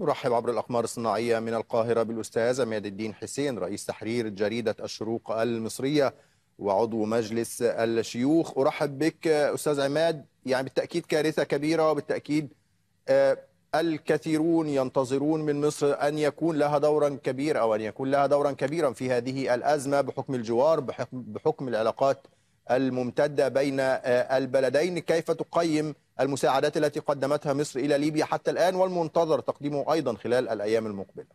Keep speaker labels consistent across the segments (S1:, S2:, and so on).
S1: نرحب عبر الأقمار الصناعية من القاهرة بالأستاذ عماد الدين حسين رئيس تحرير جريدة الشروق المصرية وعضو مجلس الشيوخ. أرحب بك أستاذ عماد. يعني بالتأكيد كارثة كبيرة وبالتأكيد آه، الكثيرون ينتظرون من مصر أن يكون لها دورا كبير أو أن يكون لها دورا كبيرا في هذه الأزمة بحكم الجوار بحكم, بحكم العلاقات الممتدة بين آه، البلدين. كيف تقيم المساعدات التي قدمتها مصر إلى ليبيا حتى الآن؟ والمنتظر تقديمه أيضا خلال الأيام المقبلة.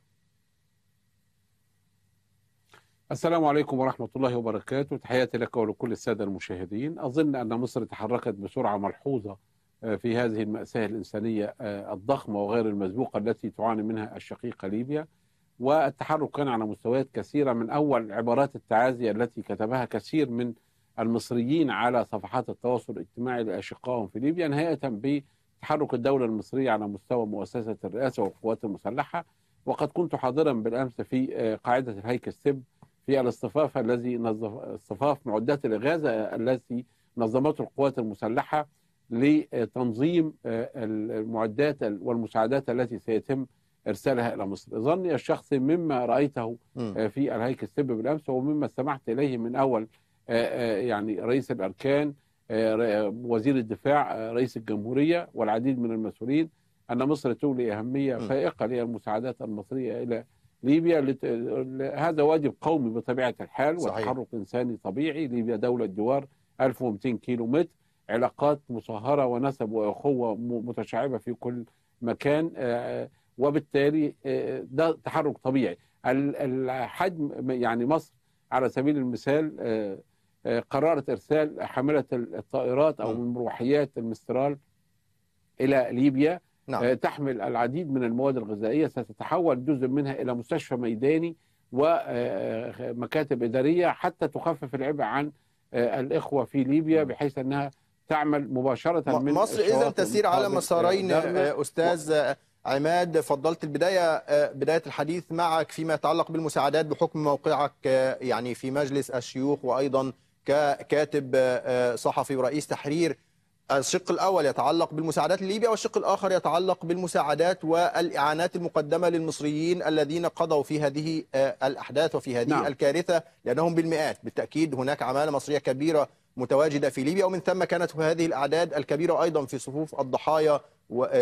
S2: السلام عليكم ورحمة الله وبركاته. تحياتي لك ولكل السادة المشاهدين. أظن أن مصر تحركت بسرعة ملحوظة آه، في هذه المأساة الإنسانية آه، الضخمة وغير المسبوقة التي تعاني منها الشقيقة ليبيا. والتحرك كان على مستويات كثيرة. من أول عبارات التعازي التي كتبها كثير من المصريين على صفحات التواصل الاجتماعي لأشقائهم في ليبيا نهاية بتحرك الدولة المصرية على مستوى مؤسسة الرئاسة والقوات المسلحة وقد كنت حاضرا بالأمس في آه، قاعدة الهيك السب في الاصطفاف الذي نظف اصطفاف معدات الإغاثة التي نظمته القوات المسلحة لتنظيم آه، المعدات والمساعدات التي سيتم إرسالها إلى مصر. ظني الشخصي مما رأيته آه، في الهيكل السب بالأمس ومما استمعت إليه من أول يعني رئيس الأركان وزير الدفاع رئيس الجمهورية والعديد من المسؤولين أن مصر تولي أهمية فائقة للمساعدات المصرية إلى ليبيا لت... هذا واجب قومي بطبيعة الحال
S1: صحيح.
S2: وتحرك إنساني طبيعي. ليبيا دولة جوار 1200 كيلو متر علاقات مصهرة ونسب واخوه متشعبة في كل مكان وبالتالي ده تحرك طبيعي. الحجم يعني مصر على سبيل المثال قررت إرسال حاملة الطائرات أو المروحيات المسترال إلى ليبيا
S1: نعم.
S2: تحمل العديد من المواد الغذائية. ستتحول جزء منها إلى مستشفى ميداني ومكاتب إدارية حتى تخفف العبء عن الإخوة في ليبيا بحيث أنها تعمل مباشرة من
S1: مصر إذا تسير على مسارين أستاذ عماد فضلت البداية بداية الحديث معك فيما يتعلق بالمساعدات بحكم موقعك يعني في مجلس الشيوخ وأيضا ككاتب صحفي ورئيس تحرير الشق الأول يتعلق بالمساعدات لليبيا والشق الآخر يتعلق بالمساعدات والإعانات المقدمة للمصريين الذين قضوا في هذه الأحداث وفي هذه نعم. الكارثة لأنهم بالمئات. بالتأكيد هناك عمالة مصرية كبيرة متواجدة في ليبيا ومن ثم كانت هذه الأعداد الكبيرة أيضا في صفوف الضحايا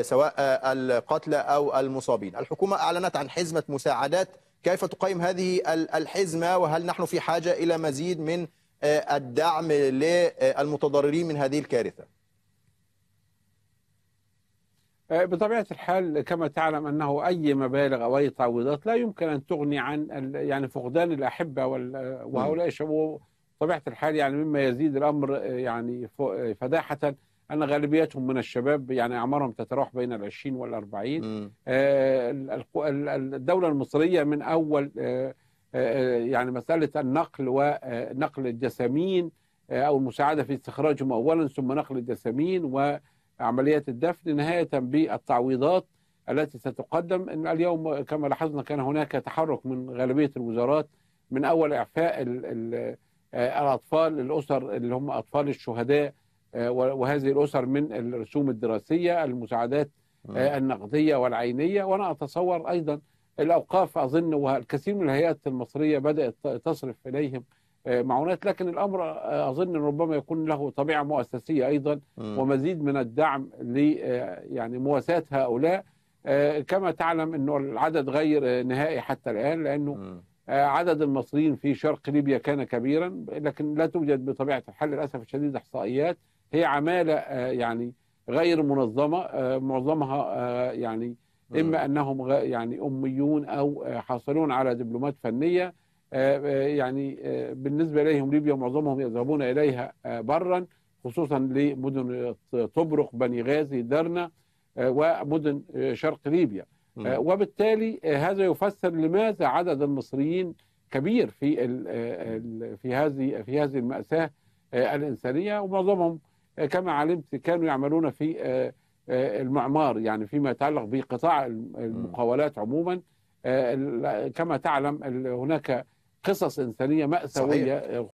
S1: سواء القتلى أو المصابين. الحكومة أعلنت عن حزمة مساعدات. كيف تقيم هذه الحزمة؟ وهل نحن في حاجة إلى مزيد من الدعم للمتضررين من هذه الكارثة.
S2: بطبيعة الحال كما تعلم أنه أي مبالغ أو أي تعويضات لا يمكن أن تغني عن يعني فقدان الأحبة وهؤلاء الشباب بطبيعة الحال يعني مما يزيد الأمر يعني فداحة أن غالبيتهم من الشباب يعني أعمارهم تتراوح بين العشرين والأربعين. الدولة المصرية من أول يعني مسألة النقل ونقل الجسامين أو المساعدة في استخراجهم أولا ثم نقل الجسامين و عمليات الدفن نهاية بالتعويضات التي ستقدم. إن اليوم كما لاحظنا كان هناك تحرك من غالبية الوزارات من أول إعفاء ال ال الأطفال الأسر اللي هم أطفال الشهداء وهذه الأسر من الرسوم الدراسية المساعدات النقدية والعينية. وأنا أتصور أيضا الأوقاف أظن والكثير من الهيئات المصرية بدأت تصرف إليهم معونات لكن الأمر أظن ربما يكون له طبيعة مؤسسية أيضا
S1: م.
S2: ومزيد من الدعم ل يعني مواساة هؤلاء كما تعلم إنه العدد غير نهائي حتى الآن لأنه
S1: م.
S2: عدد المصريين في شرق ليبيا كان كبيرا لكن لا توجد بطبيعة الحال للأسف الشديد إحصائيات هي عمالة يعني غير منظمة معظمها يعني إما أنهم يعني أميون أو حاصلون على دبلومات فنية يعني بالنسبة إليهم ليبيا معظمهم يذهبون إليها برا خصوصا لمدن طبرق بني غازي درنا ومدن شرق ليبيا. وبالتالي هذا يفسر لماذا عدد المصريين كبير في في هذه في هذه المأساة الإنسانية. ومعظمهم كما علمت كانوا يعملون في المعمار يعني فيما يتعلق بقطاع المقاولات عموما كما تعلم هناك قصص إنسانية مأساوية